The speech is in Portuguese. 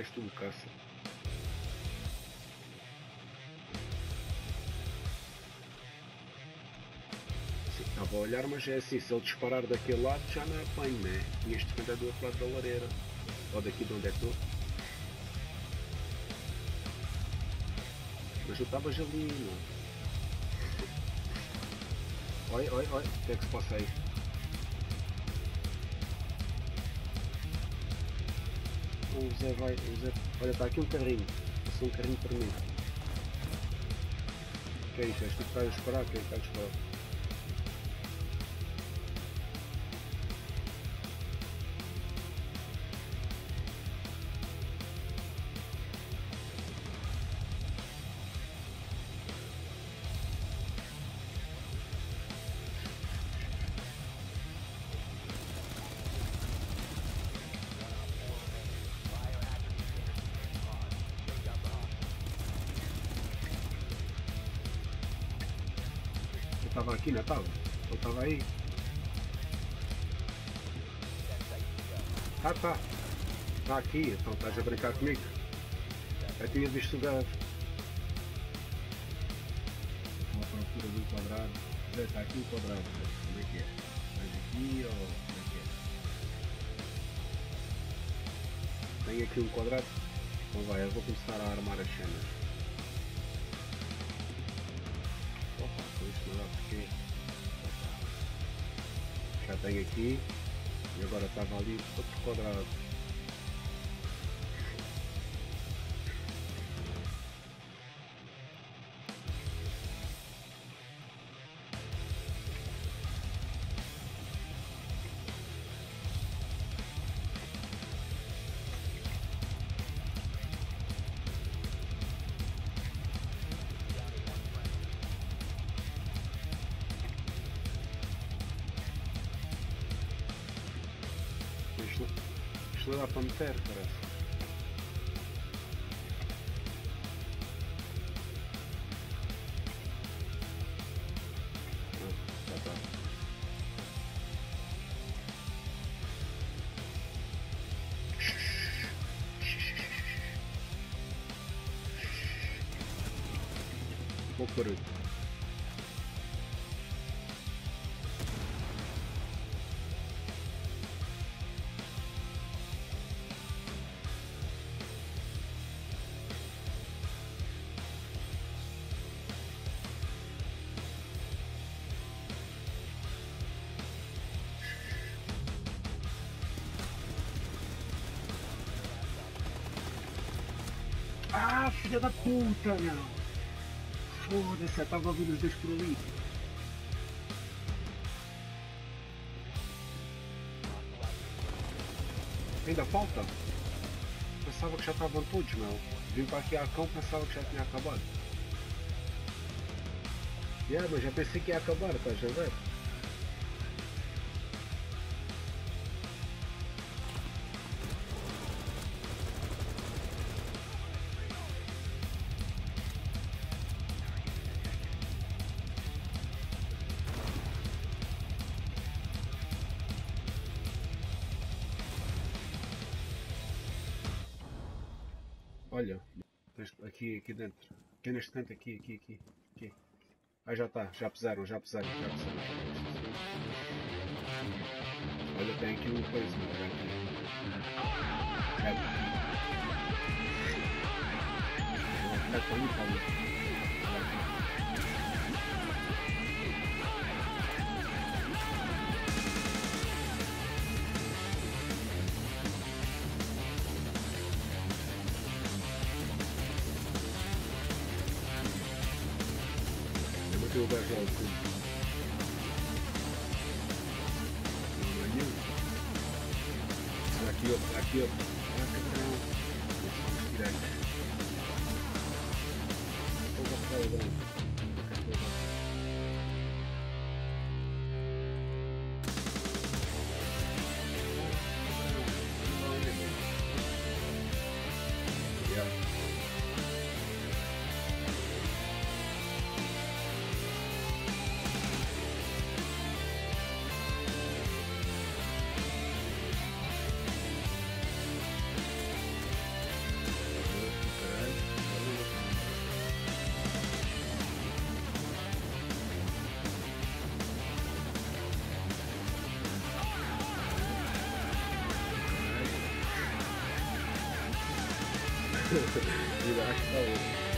és tu, caça. Estava a olhar, mas é assim, se ele disparar daquele lado já não é apanho, né? Tinhas de defender do outro lado da lareira. Ou daqui de onde é que estou. Mas eu estava ali, não. Oi, oi, oi, o que é que se passa aí? O Zé vai, o Zé... Olha, está aqui um carrinho. Passou um carrinho para mim. O que é? És tu que estás a disparar? Quem está a disparar? Eu estava aqui, não estava? Eu estava aí. Ah, tá. Está aqui, então estás a brincar comigo. Eu tinha visto o gajo. À procura do quadrado. Está aqui o quadrado. Zé. Como é que é? Estás aqui ou como é que é? Tem aqui um quadrado? Então vai, eu vou começar a armar as cenas. Porque já tenho aqui e agora estava ali outro quadrado. Isto, isto não dá para meter, Ah, já filha da puta, meu! Foda-se, eu estava a ouvir os dois por ali. Ainda falta? Pensava que já estavam todos, meu. Vim para aqui a cão, pensava que já tinha acabado. Yeah, mas já pensei que ia acabar, estás a ver? Olha, aqui, aqui dentro. Aqui neste canto, aqui, aqui, aqui. aqui. Ah, já está, já pesaram, já pesaram, já pesaram. Olha, tem aqui um coisa, não é? É. É. Não é nenhum. Olha aqui outro, olha aqui outro. Ah, cabrão. Ainda acho que